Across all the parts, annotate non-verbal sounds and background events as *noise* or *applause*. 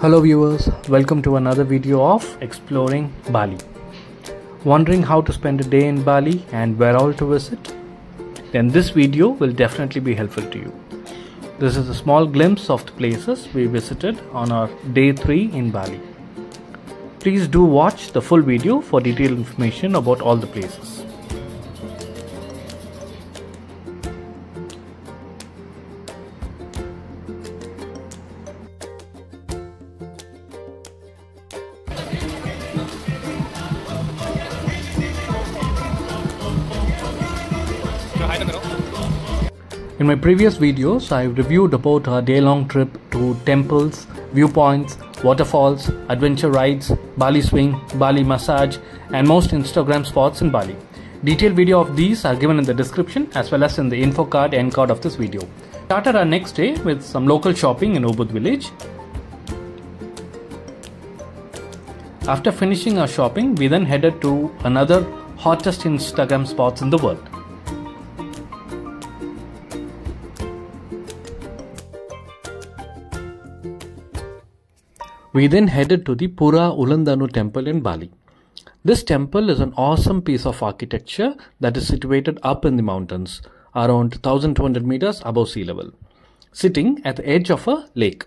Hello viewers, welcome to another video of exploring Bali. Wondering how to spend a day in Bali and where all to visit? Then this video will definitely be helpful to you. This is a small glimpse of the places we visited on our day 3 in Bali. Please do watch the full video for detailed information about all the places. In my previous videos, I reviewed about our day-long trip to temples, viewpoints, waterfalls, adventure rides, Bali swing, Bali massage, and most Instagram spots in Bali. Detailed video of these are given in the description as well as in the info card and card of this video. Started our next day with some local shopping in Ubud village. After finishing our shopping, we then headed to another hottest Instagram spots in the world. We then headed to the Pura Ulun Danu temple in Bali. This temple is an awesome piece of architecture that is situated up in the mountains, around 1200 meters above sea level, sitting at the edge of a lake.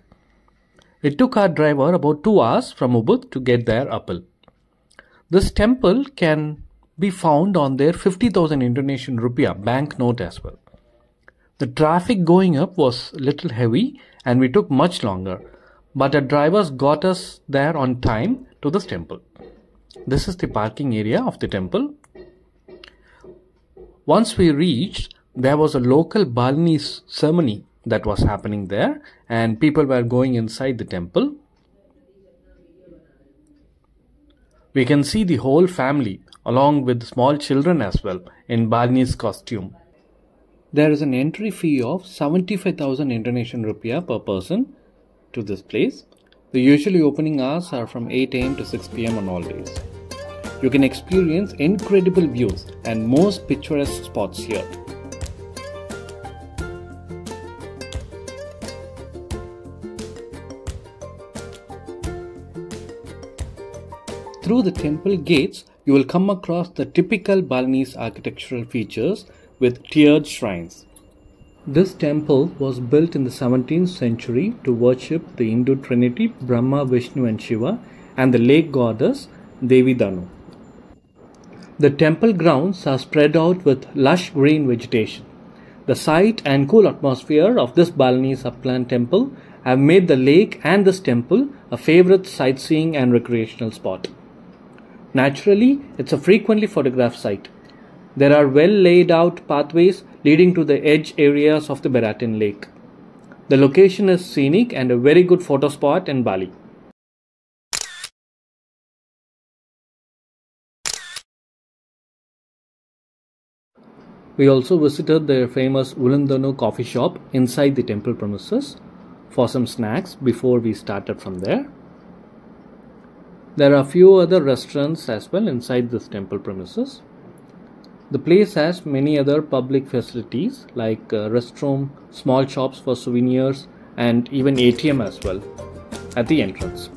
It took our driver about two hours from Ubud to get there uphill. This temple can be found on their 50,000 Indonesian rupiah banknote as well. The traffic going up was little heavy and we took much longer but the drivers got us there on time to this temple. This is the parking area of the temple. Once we reached, there was a local Balinese ceremony that was happening there, and people were going inside the temple. We can see the whole family along with small children as well in Balinese costume. There is an entry fee of 75,000 Indonesian rupiah per person to this place. The usually opening hours are from 8 am to 6 pm on all days. You can experience incredible views and most picturesque spots here. Through the temple gates, you will come across the typical Balinese architectural features with tiered shrines. This temple was built in the 17th century to worship the Hindu trinity Brahma, Vishnu, and Shiva and the lake goddess Dewi Danu. The temple grounds are spread out with lush green vegetation. The site and cool atmosphere of this Balinese upland temple have made the lake and this temple a favorite sightseeing and recreational spot. Naturally, it's a frequently photographed site. There are well laid out pathways leading to the edge areas of the Beratan Lake. The location is scenic and a very good photo spot in Bali. We also visited the famous Ulun Danu coffee shop inside the temple premises for some snacks before we started from there. There are a few other restaurants as well inside this temple premises. The place has many other public facilities like uh, restroom, small shops for souvenirs, and even ATM as well at the entrance.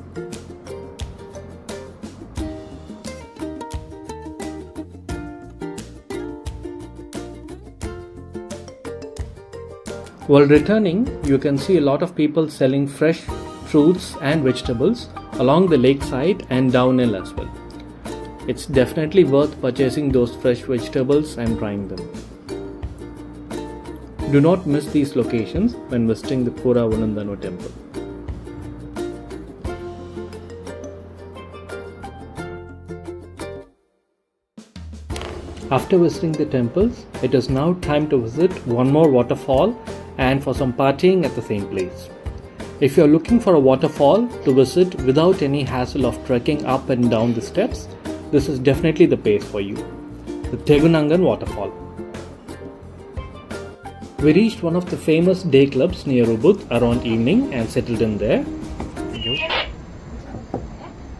While returning, you can see a lot of people selling fresh fruits and vegetables along the lakeside and downhill as well. It's definitely worth purchasing those fresh vegetables and trying them. Do not miss these locations when visiting the Pura Ulun Danu temple. After visiting the temples, it is now time to visit one more waterfall and for some partying at the same place. If you are looking for a waterfall to visit without any hassle of trekking up and down the steps, this is definitely the place for you. The Tegenungan waterfall. We reached one of the famous day clubs near Ubud around evening and settled in there. Thank you.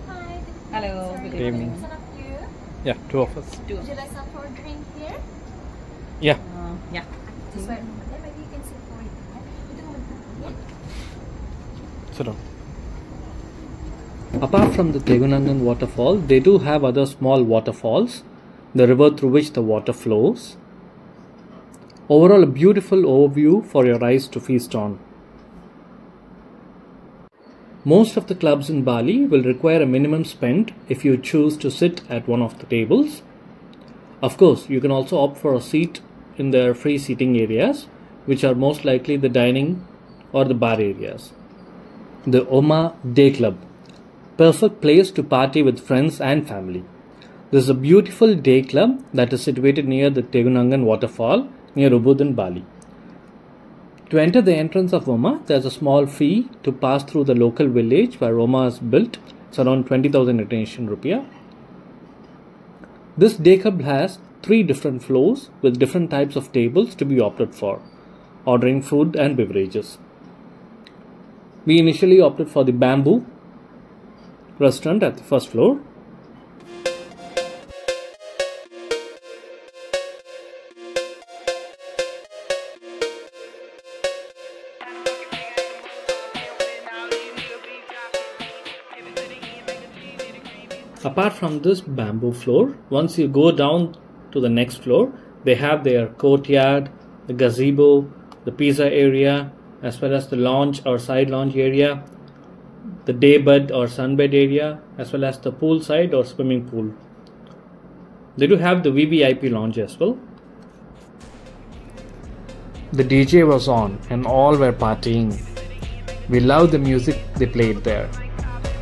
Hi. Hello, good Good evening. Is you? Yeah, two of us. Two. Would you like some for a drink here? Yeah. Uh, yeah. Just wait a. Maybe you can sit for it. Sit down. Apart from the Tegenungan waterfall, they do have other small waterfalls, the river through which the water flows. Overall, a beautiful overview for your eyes to feast on. Most of the clubs in Bali will require a minimum spend if you choose to sit at one of the tables. Of course, you can also opt for a seat in their free seating areas, which are most likely the dining or the bar areas. The Omma Day Club perfect place to party with friends and family. This is a beautiful day club that is situated near the Tegenungan waterfall near Ubud in Bali. To enter the entrance of Omma, there is a small fee to pass through the local village where Omma is built. It's around 20,000 Indonesian rupiah. This day club has three different floors with different types of tables to be opted for, ordering food and beverages. We initially opted for the bamboo restaurant at the first floor. Apart from this bamboo floor, once you go down to the next floor, they have their courtyard, the gazebo, the pizza area, as well as the lounge or side lounge area, the daybed or sunbed area as well as the poolside or swimming pool. They do have the VVIP lounge as well. The DJ was on and all were partying. We loved the music they played there.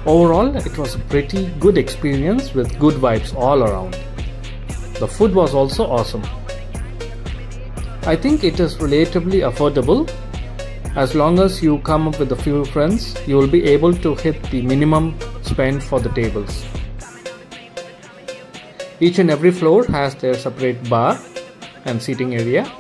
Overall, it was a pretty good experience with good vibes all around. The food was also awesome. I think it is relatively affordable as long as you come up with a few friends, you will be able to hit the minimum spend for the tables. Each and every floor has their separate bar and seating area.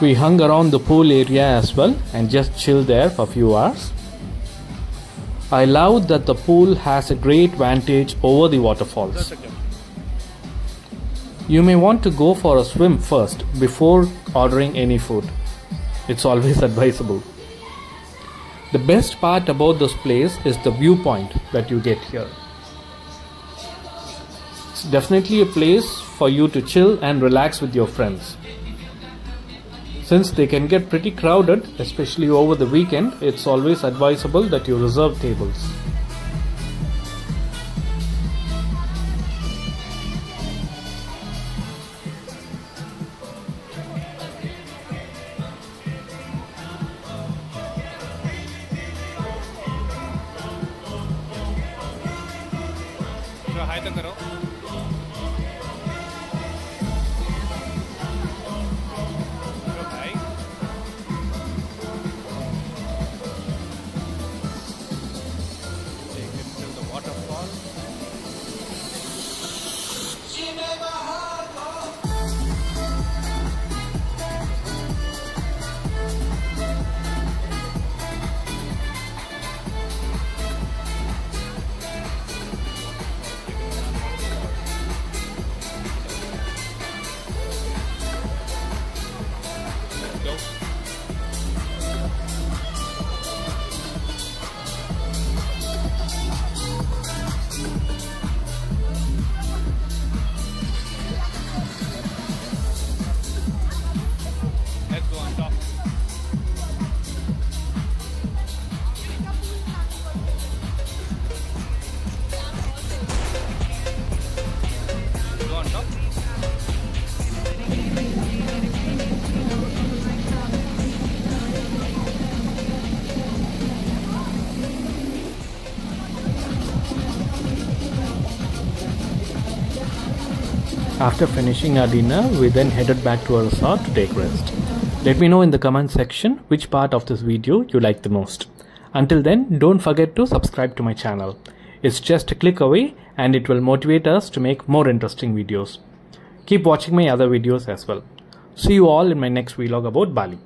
We hung around the pool area as well and just chilled there for a few hours. I love that the pool has a great vantage over the waterfalls. You may want to go for a swim first before ordering any food. It's always *laughs* advisable. The best part about this place is the viewpoint that you get here. It's definitely a place for you to chill and relax with your friends. Since they can get pretty crowded, especially over the weekend, it's always advisable that you reserve tables. After finishing our dinner, we then headed back to our resort to take rest. Let me know in the comment section which part of this video you like the most. Until then, don't forget to subscribe to my channel. It's just a click away and it will motivate us to make more interesting videos. Keep watching my other videos as well. See you all in my next vlog about Bali.